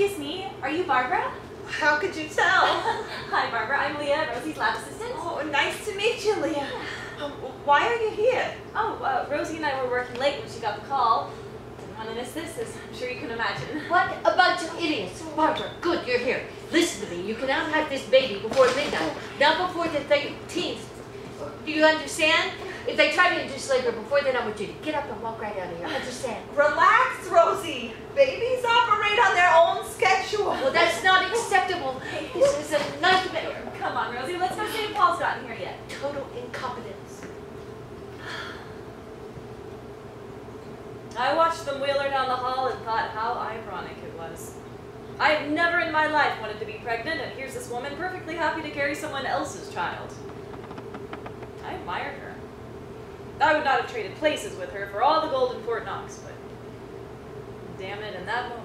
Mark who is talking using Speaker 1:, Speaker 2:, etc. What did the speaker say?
Speaker 1: it's me. Are you Barbara?
Speaker 2: How could you tell?
Speaker 1: Hi, Barbara. I'm Leah, Rosie's lab assistant.
Speaker 2: Oh, nice to meet you, Leah. Um, why are you here?
Speaker 1: Oh, uh, Rosie and I were working late when she got the call. Didn't want to miss this, as I'm sure you can imagine.
Speaker 3: What a bunch of idiots. Barbara, good, you're here. Listen to me. You cannot have this baby before midnight. Not before the 13th. Do you understand? If they try to induce labor before then, I want you to get up and walk right out of here. Understand?
Speaker 2: Relax,
Speaker 1: on, Rosie. Let's go see if Paul's gotten here yet.
Speaker 3: Total incompetence.
Speaker 1: I watched them wheel her down the hall and thought how ironic it was. I've never in my life wanted to be pregnant, and here's this woman perfectly happy to carry someone else's child. I admired her. I would not have traded places with her for all the gold in Fort Knox, but damn it, in that moment,